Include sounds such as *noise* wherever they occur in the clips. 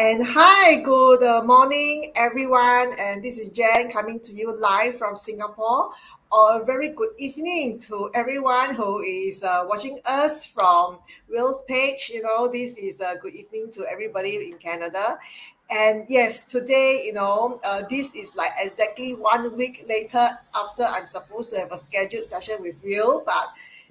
And hi, good uh, morning, everyone. And this is Jen coming to you live from Singapore. Or a very good evening to everyone who is uh, watching us from Will's page. You know, this is a good evening to everybody in Canada. And yes, today, you know, uh, this is like exactly one week later after I'm supposed to have a scheduled session with Will, but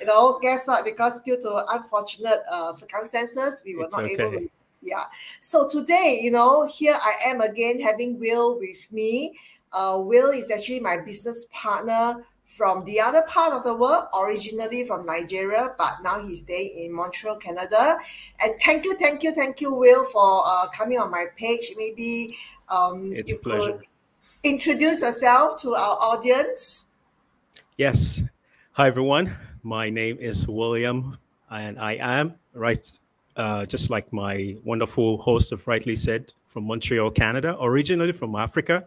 you know, guess what? Because due to unfortunate uh, circumstances, we were it's not okay. able to yeah. So today, you know, here I am again having Will with me. Uh, Will is actually my business partner from the other part of the world, originally from Nigeria, but now he's staying in Montreal, Canada. And thank you, thank you, thank you, Will, for uh, coming on my page. Maybe um, it's a pleasure. Introduce yourself to our audience. Yes. Hi, everyone. My name is William, and I am right uh, just like my wonderful host have rightly said, from Montreal, Canada, originally from Africa.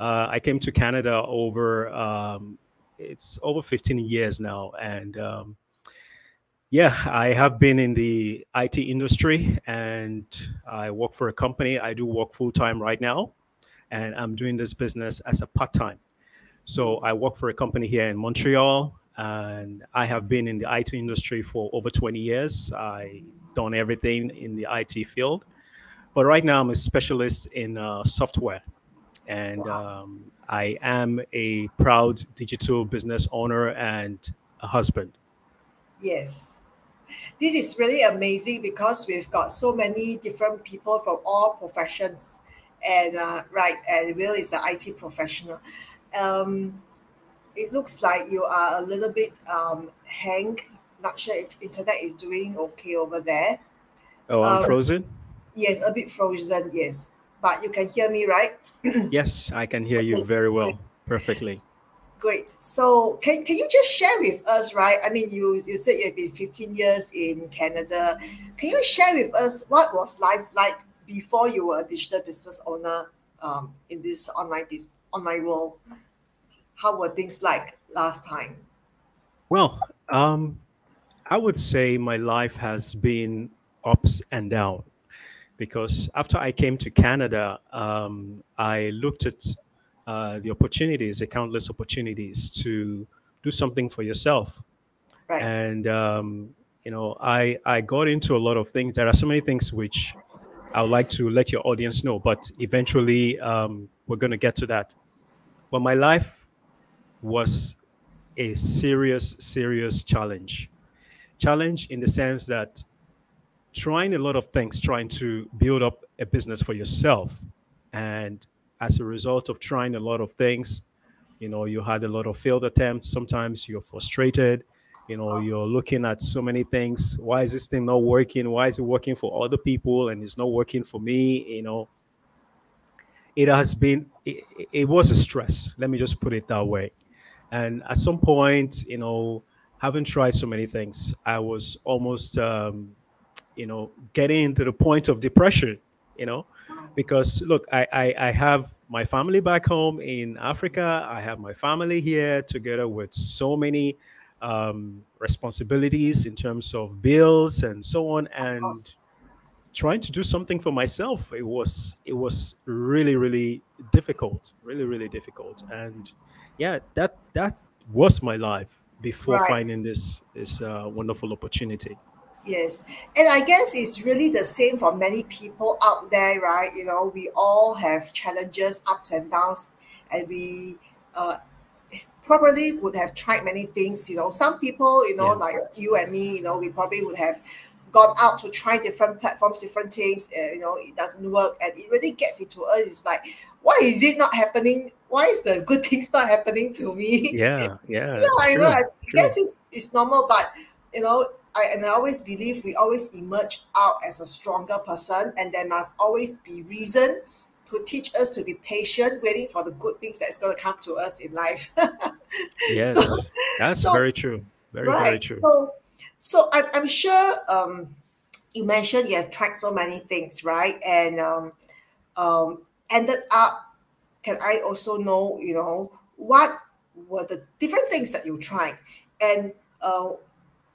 Uh, I came to Canada over, um, it's over 15 years now. And um, yeah, I have been in the IT industry and I work for a company. I do work full time right now, and I'm doing this business as a part time. So I work for a company here in Montreal and I have been in the IT industry for over 20 years. I done everything in the IT field. But right now, I'm a specialist in uh, software. And wow. um, I am a proud digital business owner and a husband. Yes. This is really amazing because we've got so many different people from all professions. And uh, right, and Will is an IT professional. Um, it looks like you are a little bit um, hang not sure if internet is doing okay over there. Oh, I'm um, frozen? Yes, a bit frozen, yes. But you can hear me, right? *clears throat* yes, I can hear you very well, perfectly. Great. So can, can you just share with us, right? I mean, you, you said you've been 15 years in Canada. Can you share with us what was life like before you were a digital business owner um, in this online business, online world? How were things like last time? Well, um, I would say my life has been ups and down because after I came to Canada, um, I looked at uh, the opportunities, the countless opportunities to do something for yourself. Right. And, um, you know, I, I got into a lot of things. There are so many things which I would like to let your audience know, but eventually um, we're going to get to that. But my life was a serious, serious challenge challenge in the sense that trying a lot of things, trying to build up a business for yourself. And as a result of trying a lot of things, you know, you had a lot of failed attempts. Sometimes you're frustrated. You know, you're looking at so many things. Why is this thing not working? Why is it working for other people and it's not working for me? You know, it has been, it, it was a stress. Let me just put it that way. And at some point, you know, having tried so many things, I was almost, um, you know, getting to the point of depression, you know, because look, I, I, I have my family back home in Africa. I have my family here together with so many um, responsibilities in terms of bills and so on. And trying to do something for myself, it was, it was really, really difficult, really, really difficult. And yeah, that, that was my life before right. finding this this uh, wonderful opportunity. Yes, and I guess it's really the same for many people out there, right? You know, we all have challenges, ups and downs, and we uh, probably would have tried many things. You know, some people, you know, yeah. like you and me, you know, we probably would have gone out to try different platforms, different things. Uh, you know, it doesn't work, and it really gets into us. It's like, why is it not happening? Why is the good *laughs* things not happening to me? Yeah, yeah. *laughs* so I know. I guess it's, it's normal, but you know, I and I always believe we always emerge out as a stronger person, and there must always be reason to teach us to be patient, waiting for the good things that's going to come to us in life. *laughs* yes, so, that's so, very true. Very right, very true. So, so I'm, I'm sure um, you mentioned you have tried so many things, right? And um, um, ended up, can I also know, you know, what were the different things that you tried? And uh,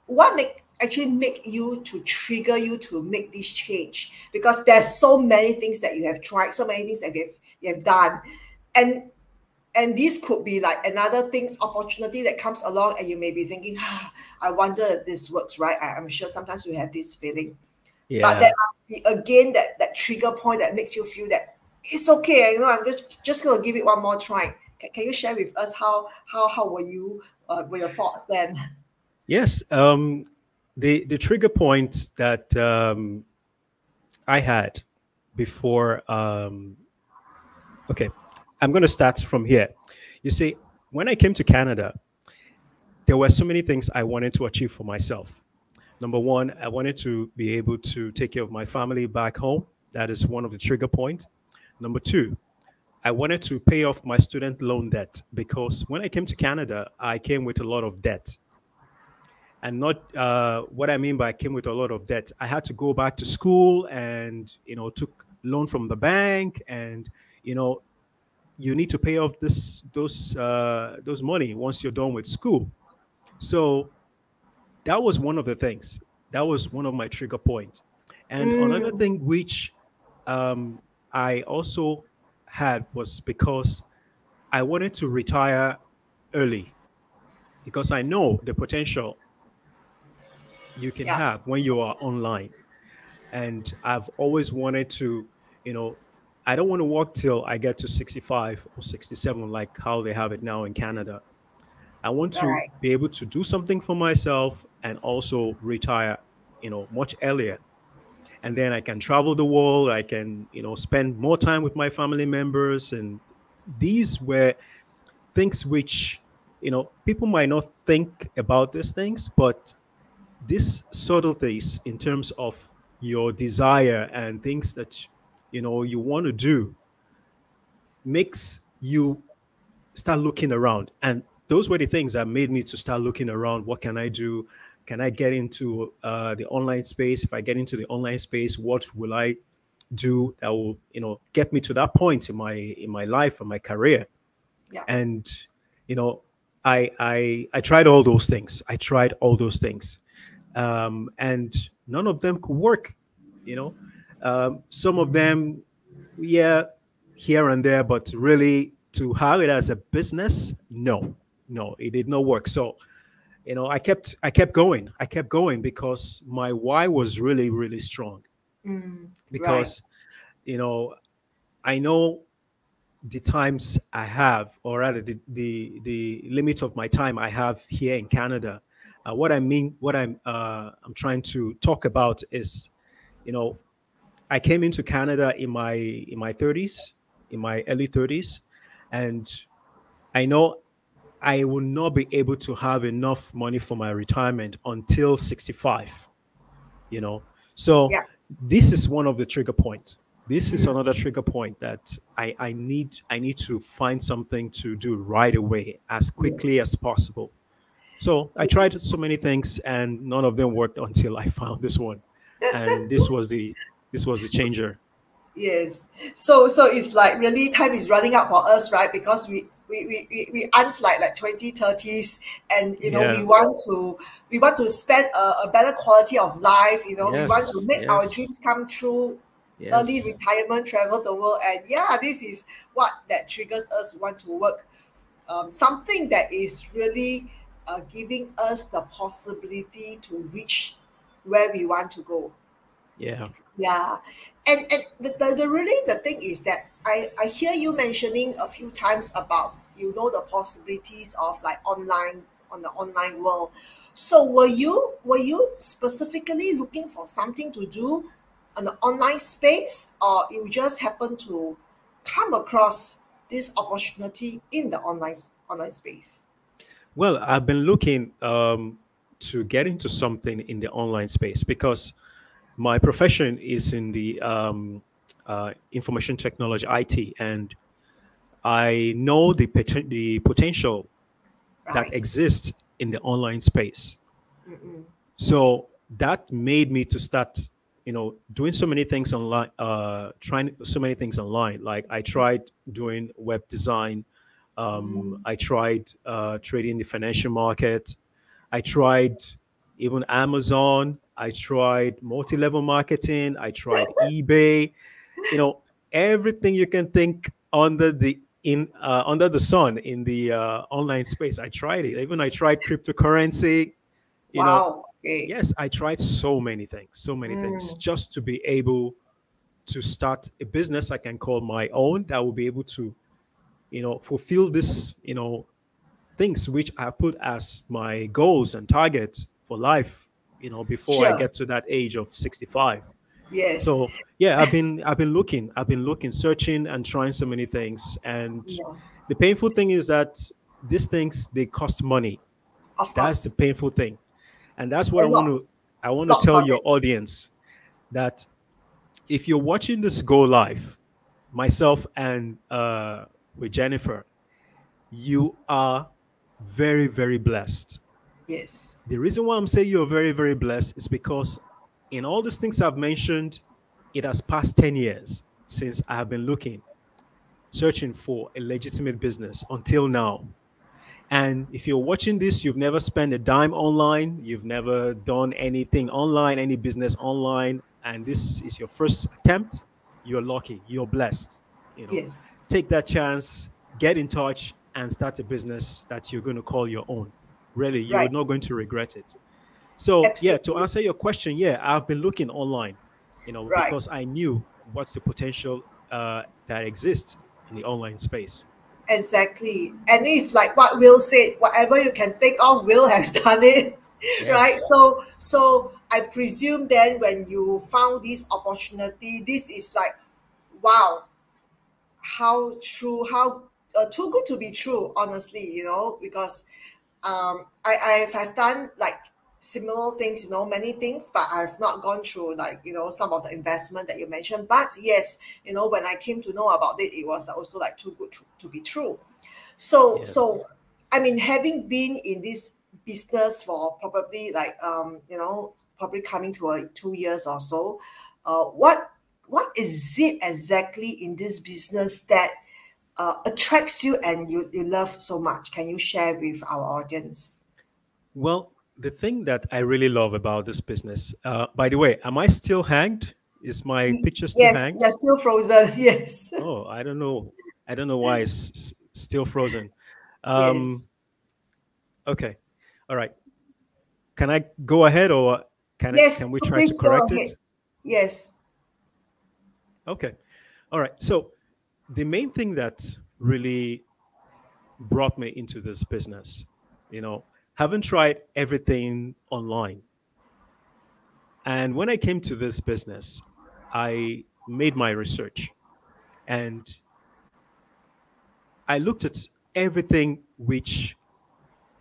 what make actually make you to trigger you to make this change? Because there's so many things that you have tried so many things that you have, you have done. And and this could be like another things opportunity that comes along and you may be thinking ah, i wonder if this works right. I, am sure sometimes we have this feeling. Yeah. but there must be again that that trigger point that makes you feel that it's okay you know i'm just just gonna give it one more try can, can you share with us how how how were you uh, were your thoughts then yes um the the trigger point that um i had before um okay I'm to start from here. You see, when I came to Canada, there were so many things I wanted to achieve for myself. Number one, I wanted to be able to take care of my family back home. That is one of the trigger points. Number two, I wanted to pay off my student loan debt because when I came to Canada, I came with a lot of debt. And not uh, what I mean by I came with a lot of debt. I had to go back to school and you know took loan from the bank and you know you need to pay off this those uh, those money once you're done with school. So that was one of the things. That was one of my trigger points. And mm. another thing which um, I also had was because I wanted to retire early because I know the potential you can yeah. have when you are online. And I've always wanted to, you know, I don't want to work till I get to 65 or 67, like how they have it now in Canada. I want to right. be able to do something for myself and also retire, you know, much earlier. And then I can travel the world. I can, you know, spend more time with my family members. And these were things which, you know, people might not think about these things, but these subtleties in terms of your desire and things that you know you want to do makes you start looking around and those were the things that made me to start looking around what can i do can i get into uh, the online space? If i get into the online space what will i do that will you know get me to that point in my in my life and my career? Yeah. and you know i i i tried all those things. I tried all those things. Um, and none of them could work you know? Um, some of them, yeah, here and there, but really to have it as a business, no, no, it did not work. So, you know, I kept I kept going. I kept going because my why was really really strong. Mm, because, right. you know, I know the times I have, or rather the, the, the limit of my time I have here in Canada. Uh, what I mean, what I'm uh, I'm trying to talk about is, you know, I came into Canada in my in my 30s, in my early 30s, and I know I will not be able to have enough money for my retirement until 65. You know, so yeah. this is one of the trigger points. This is mm-hmm. another trigger point that I, I need I need to find something to do right away as quickly as possible. So I tried so many things and none of them worked *laughs* until I found this one. And this *laughs* was the this was the changer yes so so it's like really time is running out for us right because we we we, we, we aren't like like 20 30s and you know yeah. we want to we want to spend a, a better quality of life you know yes. we want to make yes. our dreams come true yes. early retirement travel the world and yeah this is what that triggers us want to work um, something that is really uh, giving us the possibility to reach where we want to go yeah yeah and and the, the, the really the thing is that i i hear you mentioning a few times about you know the possibilities of like online on the online world. So were you were you specifically looking for something to do on the online space or you just happen to come across this opportunity in the online online space? Well i've been looking um, to get into something in the online space because my profession is in the um, uh, information technology IT, and I know the poten- the potential right. that exists in the online space. Mm-mm. So that made me to start, you know, doing so many things online, uh, trying so many things online. Like I tried doing web design, um, mm. I tried uh, trading the financial market, I tried even Amazon. I tried multi-level marketing. I tried eBay. You know, everything you can think under the in uh, under the sun in the uh, online space. I tried it. Even I tried cryptocurrency. You wow. know, okay. yes, I tried so many things, so many mm. things, just to be able to start a business I can call my own that will be able to, you know, fulfill this, you know, things which I put as my goals and targets for life, you know, before sure. I get to that age of 65. Yes. So yeah, I've been I've been looking, I've been looking, searching and trying so many things. And yeah. the painful thing is that these things they cost money. Of that's the painful thing. And that's what I want to I want to tell your audience that if you're watching this go live, myself and uh, with Jennifer, you are very, very blessed. Yes. The reason why I'm saying you're very, very blessed is because in all these things I've mentioned, it has passed 10 years since I have been looking, searching for a legitimate business until now. And if you're watching this, you've never spent a dime online, you've never done anything online, any business online, and this is your first attempt, you're lucky, you're blessed. You know, yes. take that chance, get in touch, and start a business that you're going to call your own. Really, you're right. not going to regret it. So, Absolutely. yeah, to answer your question, yeah, I've been looking online, you know, right. because I knew what's the potential uh, that exists in the online space. Exactly. And it's like what Will said, whatever you can think of, Will *laughs* has done it. Yes. Right. So so I presume then when you found this opportunity, this is like, wow, how true, how uh, too good to be true, honestly, you know, because um, I, I've, I've done like similar things, you know, many things, but I've not gone through like, you know, some of the investment that you mentioned. But yes, you know, when I came to know about it, it was also like too good to, to be true. So, yes. so, I mean, having been in this business for probably like, um, you know, probably coming to a two years or so, uh, what what is it exactly in this business that uh, attracts you and you, you love so much? Can you share with our audience? Well, the thing that I really love about this business, uh, by the way, am I still hanged? Is my mm, picture still yes, hanged? Yes, still frozen. *laughs* Yes. Oh, I don't know. I don't know why it's still frozen. Um, yes. Okay. All right. Can I go ahead or can, yes, can we try to correct it? Yes. Okay. All right. So the main thing that really brought me into this business, you know, haven't tried everything online. And when I came to this business, I made my research and I looked at everything which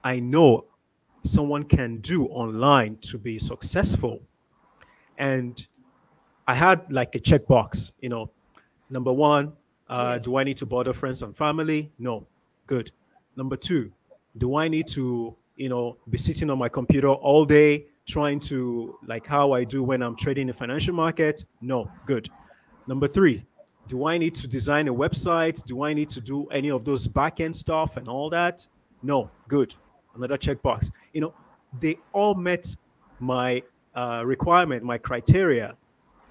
I know someone can do online to be successful. And I had like a checkbox, you know, number one, uh, yes. do I need to bother friends and family? No. Good. Number two, do I need to, you know, be sitting on my computer all day trying to like how I do when I'm trading the financial market? No. Good. Number three, do I need to design a website? Do I need to do any of those backend stuff and all that? No. Good. Another checkbox. You know, they all met my uh, requirement, my criteria.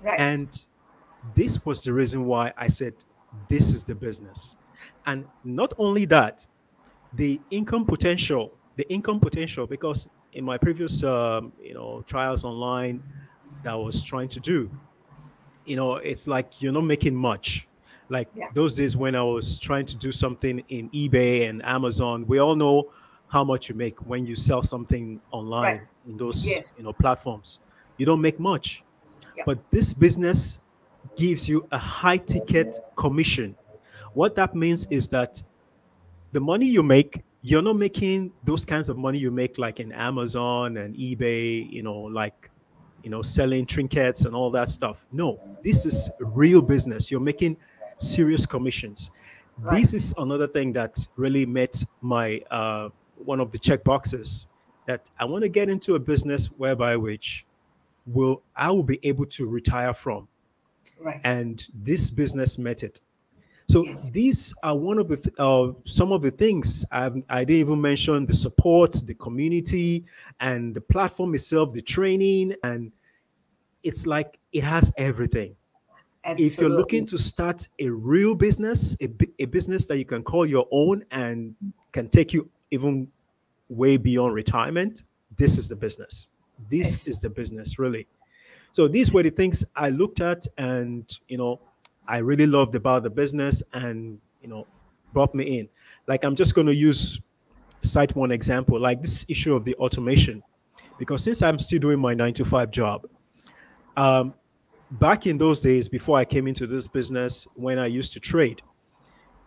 Right. And this was the reason why I said, this is the business. And not only that, the income potential, the income potential, because in my previous, um, you know, trials online that I was trying to do, you know, it's like you're not making much. Like yeah. those days when I was trying to do something in eBay and Amazon, we all know how much you make when you sell something online right. in those yes. you know platforms. You don't make much. Yep. But this business gives you a high ticket commission. What that means is that the money you make, you're not making those kinds of money you make like in Amazon and eBay, you know, like you know, selling trinkets and all that stuff. No, this is real business. You're making serious commissions. Right. This is another thing that really met my uh, one of the check boxes that I want to get into a business whereby which will I will be able to retire from. Right. And this business met it. So yes. these are one of the th- uh, some of the things I've, I didn't even mention: the support, the community, and the platform itself, the training, and it's like it has everything. Absolutely. If you're looking to start a real business, a, a business that you can call your own and can take you even way beyond retirement, this is the business. This yes. is the business, really. So these were the things I looked at, and you know, I really loved about the business, and you know, brought me in. Like I'm just going to use cite one example, like this issue of the automation, because since I'm still doing my nine to five job, um, back in those days before I came into this business, when I used to trade,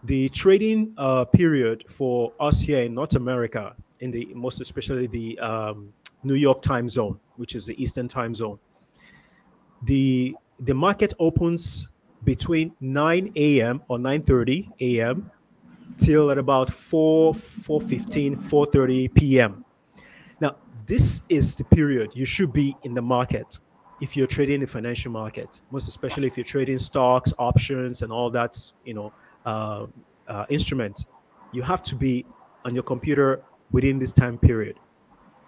the trading uh, period for us here in North America, in the most especially the um, New York time zone, which is the Eastern time zone, the the market opens between 9 a.m. or 9:30 a.m. till at about 4 4:15 4:30 p.m. Now, this is the period you should be in the market if you're trading the financial market, most especially if you're trading stocks, options, and all that, you know, uh, uh, instrument, you have to be on your computer within this time period.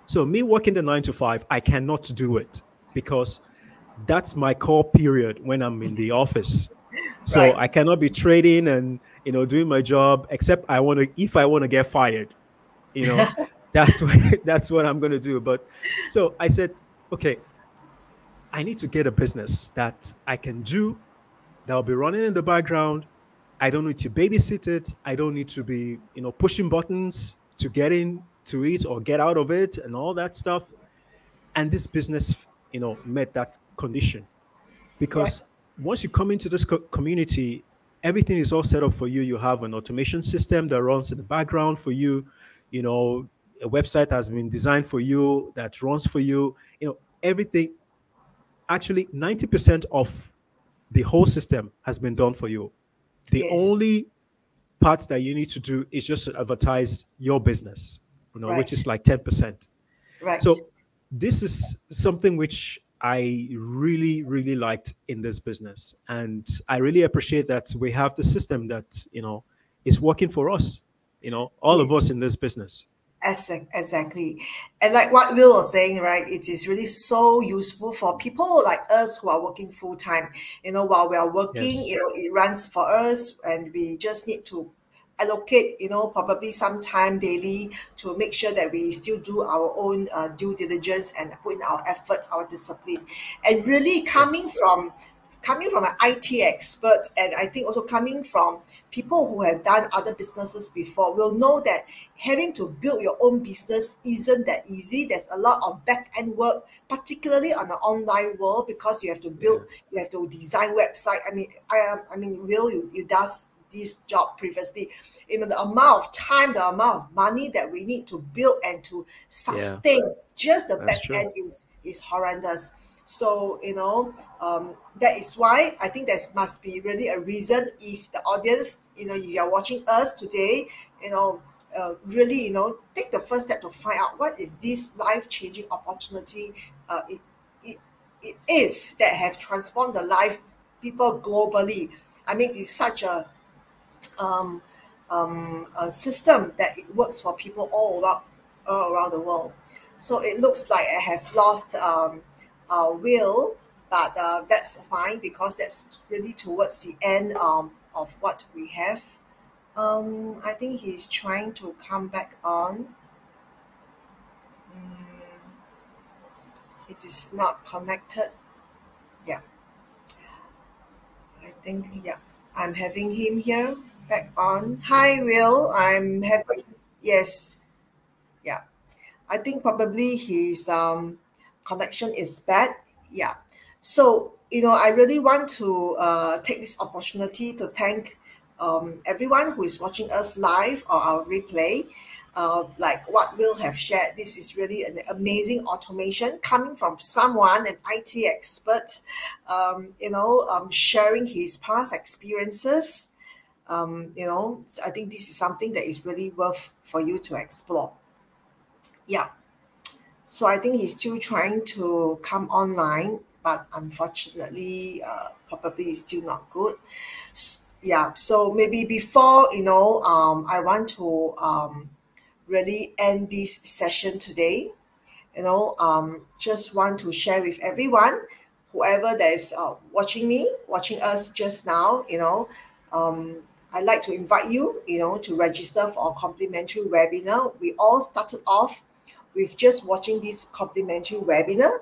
So me working the nine to five, I cannot do it because that's my core period when I'm in the office. *laughs* So right. I cannot be trading and you know doing my job except I want to if I want to get fired, you know, *laughs* that's what *laughs* that's what I'm going to do. But so I said, okay, I need to get a business that I can do that will be running in the background. I don't need to babysit it. I don't need to be, you know, pushing buttons to get in to it or get out of it and all that stuff. And this business, you know, met that condition because right. once you come into this co- community, everything is all set up for you. You have an automation system that runs in the background for you. You know, a website has been designed for you that runs for you. You know, everything actually 90% of the whole system has been done for you. The yes. only part that you need to do is just to advertise your business, you know, right. which is like 10%. Right. So this is something which I really, really liked in this business. And I really appreciate that we have the system that, you know, is working for us, you know, all yes. of us in this business. Exactly. And like what Will was saying, right, it is really so useful for people like us who are working full time. You know, while we are working, yes. you know, it runs for us and we just need to allocate, you know, probably some time daily to make sure that we still do our own uh, due diligence and put in our effort, our discipline. And really coming from coming from an IT expert and I think also coming from people who have done other businesses before will know that having to build your own business isn't that easy. There's a lot of back end work, particularly on the online world, because you have to build, you have to design website. I mean, I am, I mean, Will you, you does this job previously. Even the amount of time, the amount of money that we need to build and to sustain yeah. just the That's back true. end is is horrendous. So, you know, um, that is why I think there must be really a reason if the audience, you know, you are watching us today, you know, uh, really, you know, take the first step to find out what is this life-changing opportunity uh, it, it, it is that have transformed the life people globally. I mean, it's such a um, um, a system that works for people all around, all around the world. So it looks like I have lost um, uh, will, but uh, that's fine because that's really towards the end um, of what we have. Um, I think he's trying to come back on. Mm, it is not connected. Yeah. I think, yeah, I'm having him here back on. Hi, Will. I'm happy. Yes. Yeah. I think probably his um connection is bad. Yeah. So, you know, I really want to uh, take this opportunity to thank um, everyone who is watching us live or our replay. Uh, like what Will have shared, this is really an amazing automation coming from someone, an IT expert, um, you know, um, sharing his past experiences. Um, you know, so I think this is something that is really worth for you to explore. Yeah. So I think he's still trying to come online, but unfortunately, uh, probably is still not good. yeah so maybe before you know um, i want to um, really end this session today. You know um, just want to share with everyone whoever that is uh, watching me watching us just now you know um, i'd like to invite you you know to register for a complimentary webinar. We all started off with just watching this complimentary webinar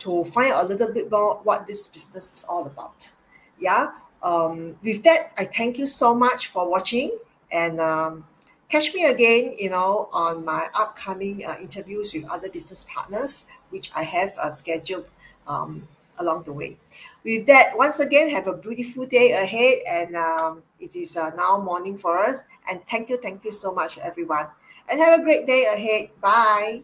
to find a little bit more what this business is all about. Yeah um, with that, I thank you so much for watching and um, catch me again, you know, on my upcoming uh, interviews with other business partners, which I have uh, scheduled um, along the way. With that, once again, have a beautiful day ahead, and um, it is uh, now morning for us. And thank you, thank you so much, everyone, and have a great day ahead. Bye.